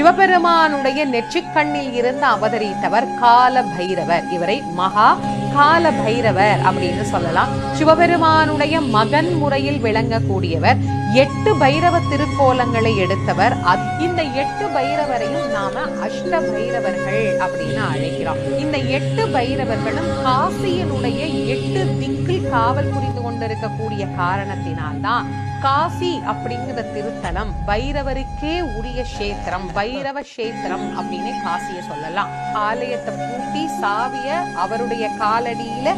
சிவபெருமானுடைய நெற்றிக்கண்ணில் இருந்து அவதரித்தவர் கால பைரவர் இவரை மகா கால பைரவர் அப்படின்னு சொல்லலாம். சிவபெருமானுடைய மகன் முறையில் விளங்கக்கூடியவர் எட்டு பைரவ திருக்கோலங்களை எடுத்தவர். இந்த எட்டு பைரவரையும் நாம அஷ்ட பைரவர்கள் அப்படின்னு அழைக்கிறோம். இந்த எட்டு பைரவர்களும் காசியினுடைய எட்டு திக்கில் காவல் புரிந்து கொண்டிருக்கக்கூடிய காரணத்தினால்தான் காசி அப்படிங்கிற திருத்தலம் பைரவருக்கே உரிய கஷேத்திரம் பைரவ கஷேத்திரம் அப்படின்னு காசிய சொல்லலாம். ஆலயத்தை பூட்டி சாவிய அவருடைய காலடியில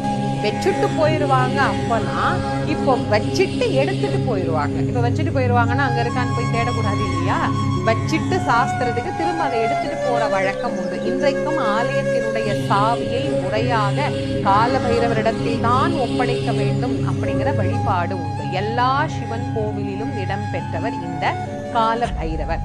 வச்சுட்டு போயிருவாங்க அப்பெல்லாம் இப்போ வச்சுட்டு எடுத்துட்டு போயிருவாங்க. இப்ப வச்சுட்டு போயிடுவாங்கன்னா அங்க இருக்கான்னு போய் தேடக்கூடாது இல்லையா? வச்சிட்டு சாஸ்திரத்துக்கு திரும்ப அதை எடுத்துட்டு போற வழக்கம் உண்டு. இன்றைக்கும் ஆலயத்தினுடைய சாவியை முறையாக கால பைரவரிடத்தில் தான் ஒப்படைக்க வேண்டும் அப்படிங்கிற வழிபாடு உண்டு. எல்லா சிவன் கோவிலிலும் இடம்பெற்றவர் இந்த கால பைரவர்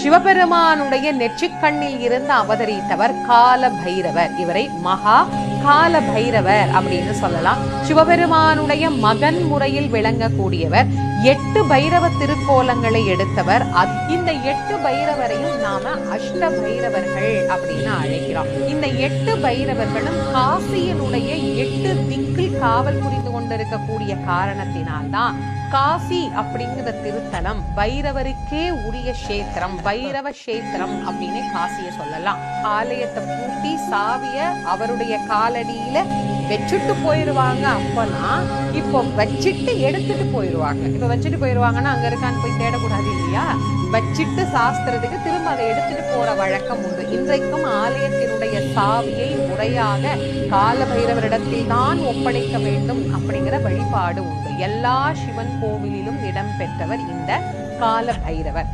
சிவபெருமானுடைய நெற்றிக்கண்ணில் இருந்து அவதரித்தவர் கால பைரவர் இவரை மகா கால பைரவர் அப்படின்னு சொல்லலாம். சிவபெருமானுடைய மகன் முறையில் விளங்கக்கூடியவர் எட்டு பைரவ திருக்கோலங்களை எடுத்தவர். இந்த எட்டு பைரவரையும் நாம அஷ்ட பைரவர்கள் அப்படின்னு அழைக்கிறோம். இந்த எட்டு பைரவர்களும் காசியினுடைய எட்டு திக்கில் காவல் புரிந்து கொண்டிருக்கக்கூடிய காரணத்தினால்தான் காசி அப்படிங்கிற திருத்தலம் பைரவருக்கே உரிய கஷேத்திரம் பைரவ கஷேத்திரம் அப்படின்னு காசிய சொல்லலாம். ஆலயத்தை பூட்டி சாவிய அவருடைய காலடியில வச்சுட்டு போயிருவாங்க. அப்பனா இப்போ வச்சிட்டு எடுத்துட்டு போயிருவாங்க. இப்ப வச்சுட்டு போயிருவாங்கன்னா அங்க இருக்கான்னு போய் தேடக்கூடாது இல்லையா? வச்சிட்டு சாஸ்திரத்துக்கு திரும்ப அதை எடுத்துட்டு போற வழக்கம் உண்டு. இன்றைக்கும் ஆலயத்தினுடைய சாவியை முறையாக கால பைரவரிடத்தில் தான் ஒப்படைக்க வேண்டும் அப்படிங்கிற வழிபாடு உண்டு. எல்லா சிவன் கோவிலிலும் இடம்பெற்றவர் இந்த கால பைரவர்.